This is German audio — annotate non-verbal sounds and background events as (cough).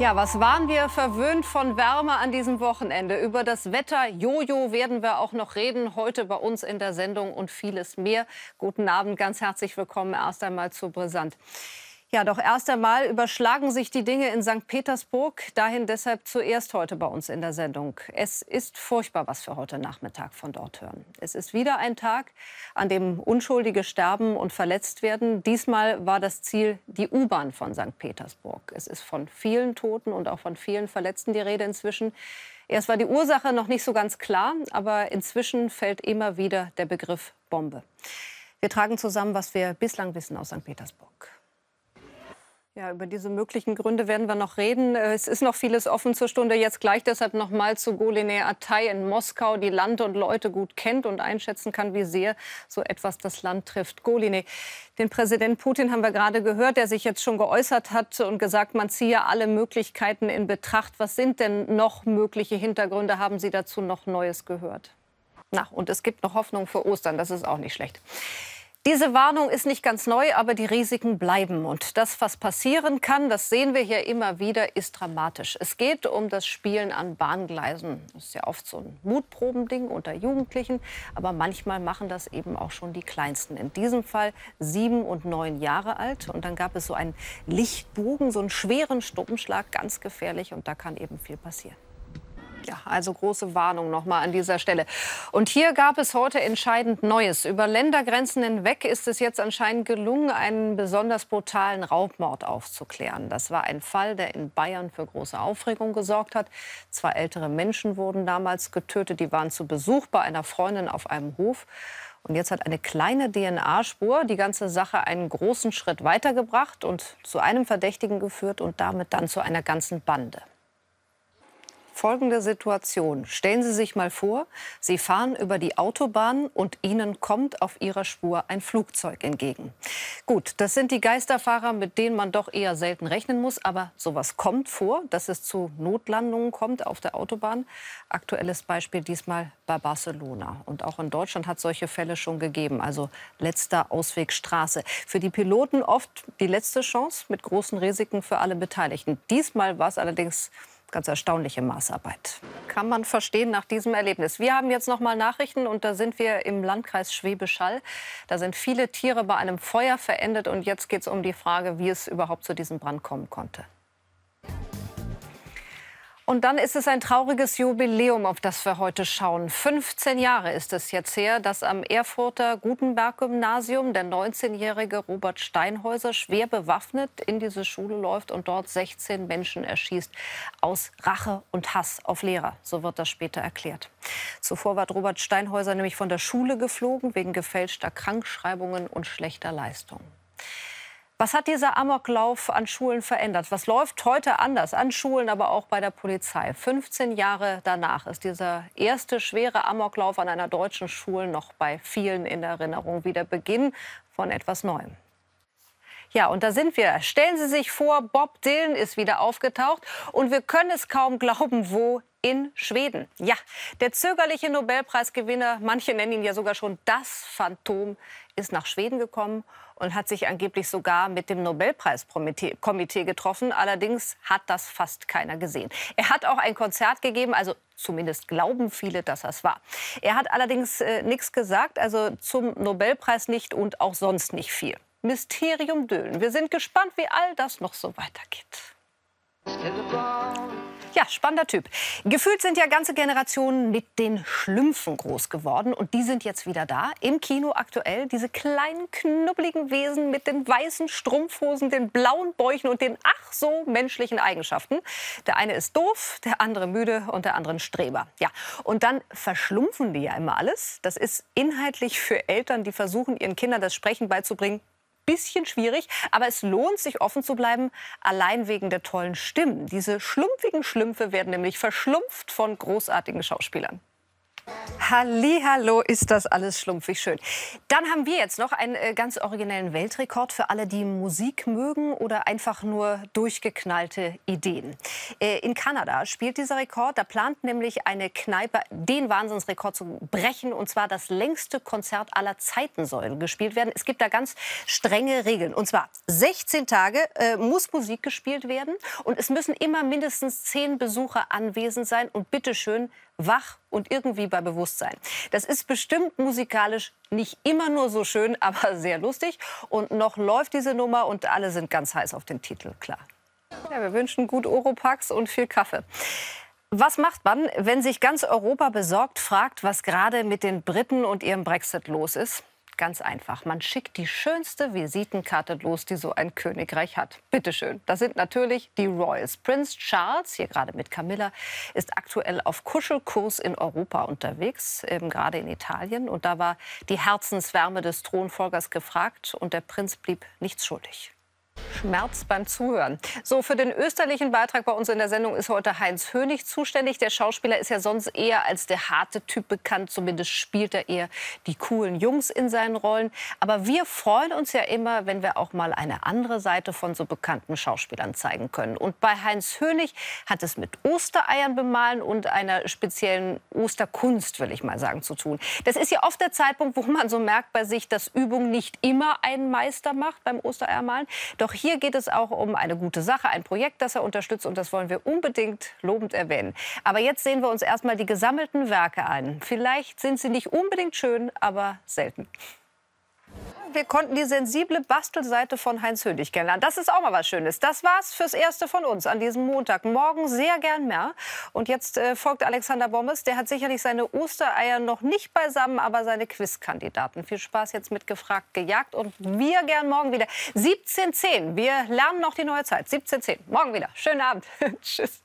Ja, was waren wir verwöhnt von Wärme an diesem Wochenende? Über das Wetter Jojo werden wir auch noch reden, heute bei uns in der Sendung und vieles mehr. Guten Abend, ganz herzlich willkommen erst einmal zu Brisant. Ja, doch erst einmal überschlagen sich die Dinge in St. Petersburg. Dahin deshalb zuerst heute bei uns in der Sendung. Es ist furchtbar, was wir heute Nachmittag von dort hören. Es ist wieder ein Tag, an dem Unschuldige sterben und verletzt werden. Diesmal war das Ziel die U-Bahn von St. Petersburg. Es ist von vielen Toten und auch von vielen Verletzten die Rede inzwischen. Erst war die Ursache noch nicht so ganz klar, aber inzwischen fällt immer wieder der Begriff Bombe. Wir tragen zusammen, was wir bislang wissen aus St. Petersburg. Ja, über diese möglichen Gründe werden wir noch reden. Es ist noch vieles offen zur Stunde. Jetzt gleich deshalb noch mal zu Goline Atay in Moskau, die Land und Leute gut kennt und einschätzen kann, wie sehr so etwas das Land trifft. Goline, den Präsident Putin haben wir gerade gehört, der sich jetzt schon geäußert hat und gesagt, man ziehe alle Möglichkeiten in Betracht. Was sind denn noch mögliche Hintergründe? Haben Sie dazu noch Neues gehört? Na, und es gibt noch Hoffnung für Ostern. Das ist auch nicht schlecht. Diese Warnung ist nicht ganz neu, aber die Risiken bleiben. Und das, was passieren kann, das sehen wir hier immer wieder, ist dramatisch. Es geht um das Spielen an Bahngleisen. Das ist ja oft so ein Mutprobending unter Jugendlichen. Aber manchmal machen das eben auch schon die Kleinsten. In diesem Fall sieben und neun Jahre alt. Und dann gab es so einen Lichtbogen, so einen schweren Stuppenschlag, ganz gefährlich. Und da kann eben viel passieren. Ja, also große Warnung noch mal an dieser Stelle. Und hier gab es heute entscheidend Neues. Über Ländergrenzen hinweg ist es jetzt anscheinend gelungen, einen besonders brutalen Raubmord aufzuklären. Das war ein Fall, der in Bayern für große Aufregung gesorgt hat. Zwei ältere Menschen wurden damals getötet. Die waren zu Besuch bei einer Freundin auf einem Hof. Und jetzt hat eine kleine DNA-Spur die ganze Sache einen großen Schritt weitergebracht und zu einem Verdächtigen geführt und damit dann zu einer ganzen Bande folgende Situation. Stellen Sie sich mal vor, Sie fahren über die Autobahn und Ihnen kommt auf Ihrer Spur ein Flugzeug entgegen. Gut, das sind die Geisterfahrer, mit denen man doch eher selten rechnen muss. Aber sowas kommt vor, dass es zu Notlandungen kommt auf der Autobahn. Aktuelles Beispiel diesmal bei Barcelona. Und auch in Deutschland hat solche Fälle schon gegeben. Also letzter Ausweg Straße. Für die Piloten oft die letzte Chance mit großen Risiken für alle Beteiligten. Diesmal war es allerdings Ganz erstaunliche Maßarbeit. Kann man verstehen nach diesem Erlebnis. Wir haben jetzt noch mal Nachrichten und da sind wir im Landkreis Schwäbisch Hall. Da sind viele Tiere bei einem Feuer verendet und jetzt geht es um die Frage, wie es überhaupt zu diesem Brand kommen konnte. Und dann ist es ein trauriges Jubiläum, auf das wir heute schauen. 15 Jahre ist es jetzt her, dass am Erfurter Gutenberg-Gymnasium der 19-jährige Robert Steinhäuser schwer bewaffnet in diese Schule läuft und dort 16 Menschen erschießt. Aus Rache und Hass auf Lehrer, so wird das später erklärt. Zuvor war Robert Steinhäuser nämlich von der Schule geflogen wegen gefälschter Krankschreibungen und schlechter Leistung. Was hat dieser Amoklauf an Schulen verändert? Was läuft heute anders an Schulen, aber auch bei der Polizei? 15 Jahre danach ist dieser erste schwere Amoklauf an einer deutschen Schule noch bei vielen in Erinnerung wie der Beginn von etwas Neuem. Ja, und da sind wir. Stellen Sie sich vor, Bob Dylan ist wieder aufgetaucht und wir können es kaum glauben, wo in Schweden. Ja, der zögerliche Nobelpreisgewinner, manche nennen ihn ja sogar schon das Phantom, ist nach Schweden gekommen und hat sich angeblich sogar mit dem Nobelpreiskomitee getroffen. Allerdings hat das fast keiner gesehen. Er hat auch ein Konzert gegeben, also zumindest glauben viele, dass das war. Er hat allerdings äh, nichts gesagt, also zum Nobelpreis nicht und auch sonst nicht viel. Mysterium Dölen. Wir sind gespannt, wie all das noch so weitergeht. Ja, spannender Typ. Gefühlt sind ja ganze Generationen mit den Schlümpfen groß geworden. Und die sind jetzt wieder da. Im Kino aktuell. Diese kleinen, knubbeligen Wesen mit den weißen Strumpfhosen, den blauen Bäuchen und den ach so menschlichen Eigenschaften. Der eine ist doof, der andere müde und der andere ein Streber. Ja, und dann verschlumpfen die ja immer alles. Das ist inhaltlich für Eltern, die versuchen, ihren Kindern das Sprechen beizubringen, bisschen schwierig, aber es lohnt sich offen zu bleiben, allein wegen der tollen Stimmen. Diese schlumpfigen Schlümpfe werden nämlich verschlumpft von großartigen Schauspielern. Hallo, ist das alles schlumpfig schön. Dann haben wir jetzt noch einen äh, ganz originellen Weltrekord für alle, die Musik mögen oder einfach nur durchgeknallte Ideen. Äh, in Kanada spielt dieser Rekord. Da plant nämlich eine Kneipe den Wahnsinnsrekord zu brechen. Und zwar das längste Konzert aller Zeiten soll gespielt werden. Es gibt da ganz strenge Regeln. Und zwar 16 Tage äh, muss Musik gespielt werden. Und es müssen immer mindestens 10 Besucher anwesend sein. Und bitteschön, wach und irgendwie bei Bewusstsein. Das ist bestimmt musikalisch nicht immer nur so schön, (laughs) aber sehr lustig. Und noch läuft diese Nummer und alle sind ganz heiß auf den Titel, klar. Ja, wir wünschen gut Oropax und viel Kaffee. Was macht man, wenn sich ganz Europa besorgt fragt, was gerade mit den Briten und ihrem Brexit los ist? Ganz einfach. Man schickt die schönste Visitenkarte los, die so ein Königreich hat. Bitte schön. Das sind natürlich die Royals. Prinz Charles, hier gerade mit Camilla, ist aktuell auf Kuschelkurs in Europa unterwegs, eben gerade in Italien. Und da war die Herzenswärme des Thronfolgers gefragt und der Prinz blieb nichts schuldig. Schmerz beim Zuhören. So, für den österlichen Beitrag bei uns in der Sendung ist heute Heinz Hönig zuständig. Der Schauspieler ist ja sonst eher als der harte Typ bekannt. Zumindest spielt er eher die coolen Jungs in seinen Rollen. Aber wir freuen uns ja immer, wenn wir auch mal eine andere Seite von so bekannten Schauspielern zeigen können. Und bei Heinz Hönig hat es mit Ostereiern bemalen und einer speziellen Osterkunst, will ich mal sagen, zu tun. Das ist ja oft der Zeitpunkt, wo man so merkt bei sich, dass Übung nicht immer einen Meister macht beim Ostereiermalen. Doch hier geht es auch um eine gute Sache, ein Projekt, das er unterstützt. Und das wollen wir unbedingt lobend erwähnen. Aber jetzt sehen wir uns erstmal die gesammelten Werke an. Vielleicht sind sie nicht unbedingt schön, aber selten wir konnten die sensible Bastelseite von Heinz Hönig kennenlernen. Das ist auch mal was Schönes. Das war's fürs Erste von uns an diesem Montag. Morgen sehr gern mehr. Und jetzt äh, folgt Alexander Bommes. Der hat sicherlich seine Ostereier noch nicht beisammen, aber seine Quizkandidaten. Viel Spaß jetzt mit gefragt, gejagt. Und wir gern morgen wieder. 17.10. Wir lernen noch die neue Zeit. 17.10. Morgen wieder. Schönen Abend. (laughs) Tschüss.